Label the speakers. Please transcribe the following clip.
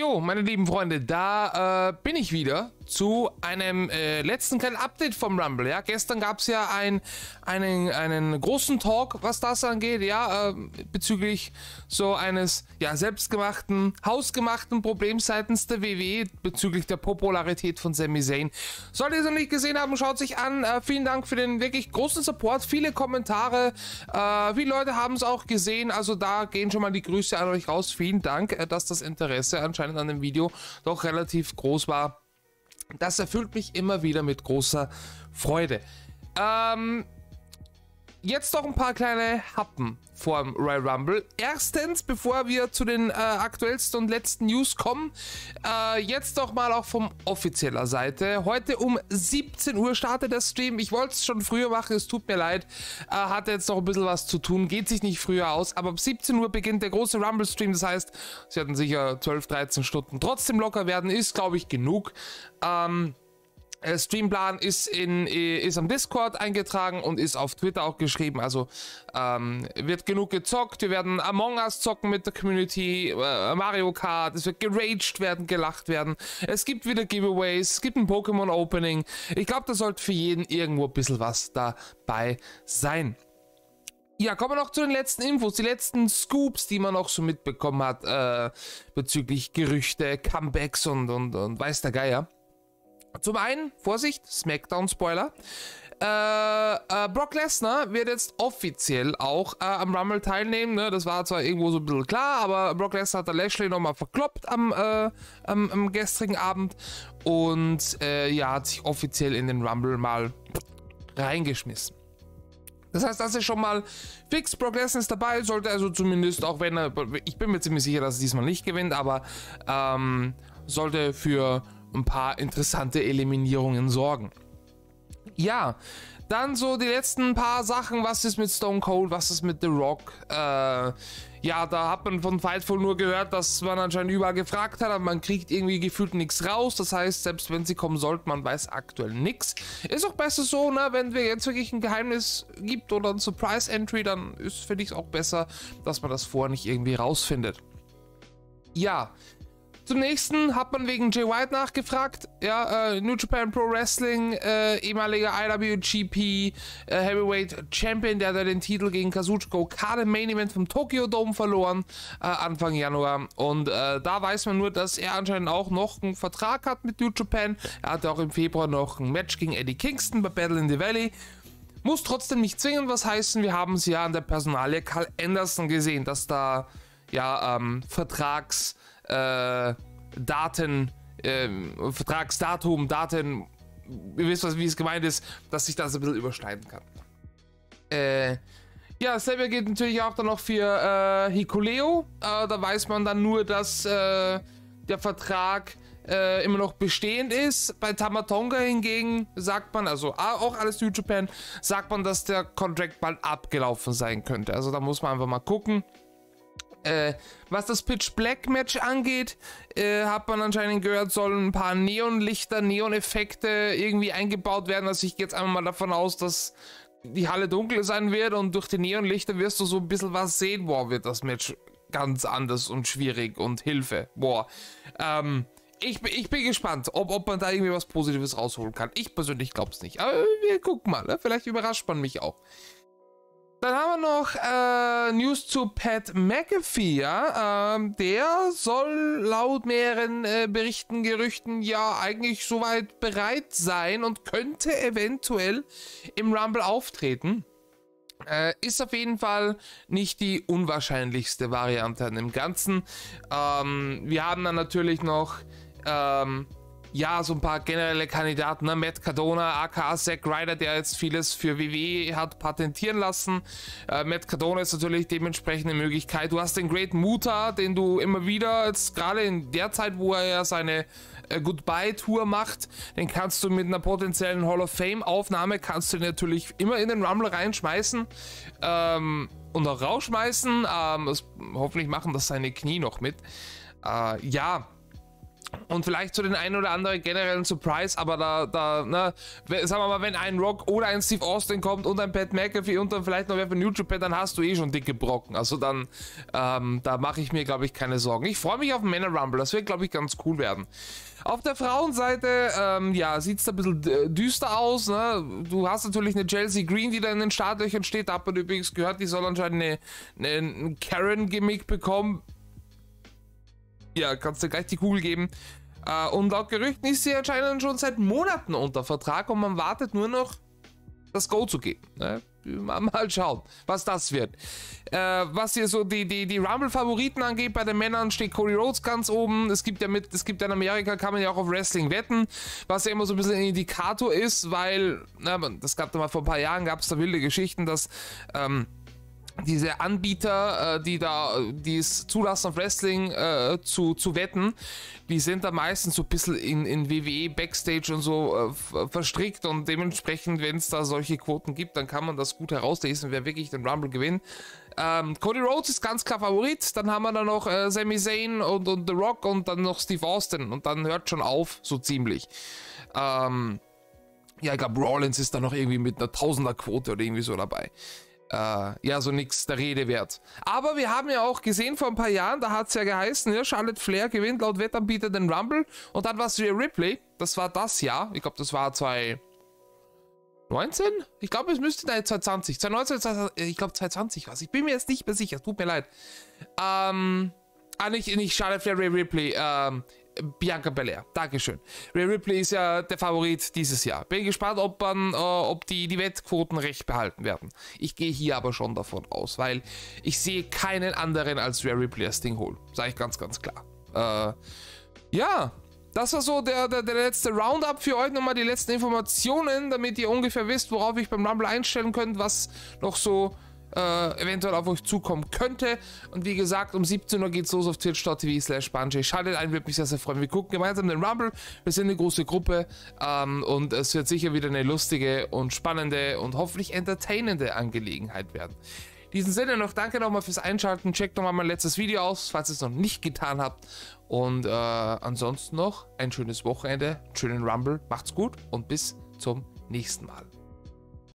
Speaker 1: Jo, meine lieben Freunde, da äh, bin ich wieder zu einem äh, letzten kleinen Update vom Rumble. Ja, gestern gab es ja ein, einen, einen großen Talk, was das angeht, ja, äh, bezüglich so eines ja selbstgemachten, hausgemachten Problems seitens der WWE bezüglich der Popularität von Sami Zayn. Solltet ihr es noch nicht gesehen haben, schaut sich an. Äh, vielen Dank für den wirklich großen Support, viele Kommentare. Äh, viele Leute haben es auch gesehen, also da gehen schon mal die Grüße an euch raus. Vielen Dank, äh, dass das Interesse anscheinend anscheinend an dem Video doch relativ groß war. Das erfüllt mich immer wieder mit großer Freude. Ähm, jetzt noch ein paar kleine Happen vorm Royal Rumble. Erstens, bevor wir zu den äh, aktuellsten und letzten News kommen, äh, jetzt doch mal auch vom offizieller Seite. Heute um 17 Uhr startet der Stream. Ich wollte es schon früher machen, es tut mir leid. Äh, hatte jetzt noch ein bisschen was zu tun, geht sich nicht früher aus. Aber ab 17 Uhr beginnt der große Rumble-Stream. Das heißt, sie hatten sicher 12, 13 Stunden trotzdem locker werden. Ist, glaube ich, genug. Ähm, äh, Streamplan ist, in, äh, ist am Discord eingetragen und ist auf Twitter auch geschrieben. Also ähm, wird genug gezockt. Wir werden Among Us zocken mit der Community, äh, Mario Kart, es wird geraged werden, gelacht werden. Es gibt wieder Giveaways, es gibt ein Pokémon Opening. Ich glaube, da sollte für jeden irgendwo ein bisschen was dabei sein. Ja, kommen wir noch zu den letzten Infos, die letzten Scoops, die man noch so mitbekommen hat äh, bezüglich Gerüchte, Comebacks und, und, und weiß der Geier. Zum einen, Vorsicht, Smackdown-Spoiler. Äh, äh, Brock Lesnar wird jetzt offiziell auch äh, am Rumble teilnehmen. Ne? Das war zwar irgendwo so ein bisschen klar, aber Brock Lesnar hat der Lashley nochmal verkloppt am, äh, am, am, gestrigen Abend und äh, ja, hat sich offiziell in den Rumble mal reingeschmissen. Das heißt, das ist schon mal fix. Brock Lesnar ist dabei, sollte also zumindest, auch wenn er, ich bin mir ziemlich sicher, dass er diesmal nicht gewinnt, aber ähm, sollte für ein paar interessante Eliminierungen sorgen. Ja, dann so die letzten paar Sachen. Was ist mit Stone Cold? Was ist mit The Rock? Äh, ja, da hat man von Fightful nur gehört, dass man anscheinend überall gefragt hat, aber man kriegt irgendwie gefühlt nichts raus. Das heißt, selbst wenn sie kommen sollten, man weiß aktuell nichts. Ist auch besser so, ne? Wenn wir jetzt wirklich ein Geheimnis gibt oder ein Surprise Entry, dann ist, finde ich es auch besser, dass man das vorher nicht irgendwie rausfindet. Ja, zum nächsten hat man wegen Jay White nachgefragt. Ja, äh, New Japan Pro Wrestling, äh, ehemaliger IWGP äh, Heavyweight Champion, der hat den Titel gegen Kazuchika Okada im Main Event vom Tokyo Dome verloren, äh, Anfang Januar. Und äh, da weiß man nur, dass er anscheinend auch noch einen Vertrag hat mit New Japan. Er hatte auch im Februar noch ein Match gegen Eddie Kingston bei Battle in the Valley. Muss trotzdem nicht zwingend was heißen. Wir haben es ja an der Personalie Carl Anderson gesehen, dass da ja ähm, Vertrags äh, Daten, äh, Vertragsdatum, Daten, ihr wisst, was, wie es gemeint ist, dass sich das ein bisschen überschneiden kann. Äh, ja, dasselbe geht natürlich auch dann noch für äh, Hikuleo. Äh, da weiß man dann nur, dass äh, der Vertrag äh, immer noch bestehend ist. Bei Tamatonga hingegen sagt man, also auch alles New Japan, sagt man, dass der Contract bald abgelaufen sein könnte. Also da muss man einfach mal gucken. Äh, was das Pitch Black Match angeht, äh, hat man anscheinend gehört, sollen ein paar Neonlichter, Neoneffekte irgendwie eingebaut werden. Also ich gehe jetzt einfach mal davon aus, dass die Halle dunkel sein wird und durch die Neonlichter wirst du so ein bisschen was sehen. Boah, wird das Match ganz anders und schwierig und Hilfe. Boah. Ähm, ich, ich bin gespannt, ob, ob man da irgendwie was Positives rausholen kann. Ich persönlich glaube es nicht. Aber wir gucken mal. Ne? Vielleicht überrascht man mich auch. Dann haben wir noch äh, News zu Pat McAfee, ja. Ähm, der soll laut mehreren äh, Berichten, Gerüchten ja eigentlich soweit bereit sein und könnte eventuell im Rumble auftreten. Äh, ist auf jeden Fall nicht die unwahrscheinlichste Variante an dem Ganzen. Ähm, wir haben dann natürlich noch ähm, ja, so ein paar generelle Kandidaten, ne? Matt Cardona, aka Zack Ryder, der jetzt vieles für WWE hat patentieren lassen. Äh, Matt Cardona ist natürlich dementsprechend eine Möglichkeit. Du hast den Great Muta, den du immer wieder, jetzt gerade in der Zeit, wo er ja seine äh, Goodbye-Tour macht, den kannst du mit einer potenziellen Hall of Fame-Aufnahme, kannst du natürlich immer in den Rumble reinschmeißen. Ähm, und auch rausschmeißen. Ähm, das, hoffentlich machen das seine Knie noch mit. Äh, ja, und vielleicht zu den einen oder anderen generellen Surprise, aber da, da, ne, sagen wir mal, wenn ein Rock oder ein Steve Austin kommt und ein Pat McAfee und dann vielleicht noch wer von New Japan, dann hast du eh schon dicke Brocken. Also dann, ähm, da mache ich mir, glaube ich, keine Sorgen. Ich freue mich auf Männer Rumble, das wird, glaube ich, ganz cool werden. Auf der Frauenseite, ähm, ja, sieht es da ein bisschen düster aus. Ne? Du hast natürlich eine Chelsea Green, die da in den Startlöchern steht. Da hat man übrigens gehört, die soll anscheinend eine, eine, ein Karen-Gimmick bekommen. Ja, kannst du gleich die Kugel geben. Äh, und laut Gerüchten ist sie anscheinend schon seit Monaten unter Vertrag und man wartet nur noch, das Go zu geben. Ne? Mal schauen, was das wird. Äh, was hier so die, die, die Rumble-Favoriten angeht, bei den Männern steht Cody Rhodes ganz oben. Es gibt ja mit, es gibt in Amerika, kann man ja auch auf Wrestling wetten, was ja immer so ein bisschen ein Indikator ist, weil, na, das gab da mal vor ein paar Jahren, gab es da wilde Geschichten, dass ähm, diese Anbieter, äh, die da, die es zulassen auf Wrestling äh, zu, zu wetten, die sind da meistens so ein bisschen in, in WWE Backstage und so äh, verstrickt und dementsprechend, wenn es da solche Quoten gibt, dann kann man das gut herauslesen, wer wirklich den Rumble gewinnt. Ähm, Cody Rhodes ist ganz klar Favorit, dann haben wir da noch äh, Sami Zayn und, und The Rock und dann noch Steve Austin und dann hört schon auf, so ziemlich. Ähm, ja, ich glaube, Rollins ist da noch irgendwie mit einer Tausender-Quote oder irgendwie so dabei äh, ja, so nichts der Rede wert. Aber wir haben ja auch gesehen vor ein paar Jahren, da hat es ja geheißen, ja, Charlotte Flair gewinnt laut Wettanbieter den Rumble und dann war es Rhea Ripley, das war das Jahr, ich glaube, das war 2019? Ich glaube, es müsste, nein, 2020, 2019, ich glaube 2020 was, ich bin mir jetzt nicht mehr sicher, tut mir leid. Ähm, ah, nicht, nicht Charlotte Flair, Rhea Ripley, ähm, Bianca Belair. Dankeschön. Rhea Ripley ist ja der Favorit dieses Jahr. Bin gespannt, ob, man, äh, ob die, die Wettquoten recht behalten werden. Ich gehe hier aber schon davon aus, weil ich sehe keinen anderen als Rhea Ripley als Ding holen. Sage ich ganz, ganz klar. Äh, ja, das war so der, der, der letzte Roundup für euch. Nochmal die letzten Informationen, damit ihr ungefähr wisst, worauf ich beim Rumble einstellen könnt, was noch so äh, eventuell auf euch zukommen könnte. Und wie gesagt, um 17 Uhr geht es los auf twitch.tv slash. Schaltet ein, würde mich sehr, sehr freuen. Wir gucken gemeinsam den Rumble. Wir sind eine große Gruppe ähm, und es wird sicher wieder eine lustige und spannende und hoffentlich entertainende Angelegenheit werden. In diesem Sinne noch danke nochmal fürs Einschalten. Checkt nochmal mein letztes Video aus, falls ihr es noch nicht getan habt. Und äh, ansonsten noch ein schönes Wochenende, schönen Rumble. Macht's gut und bis zum nächsten Mal.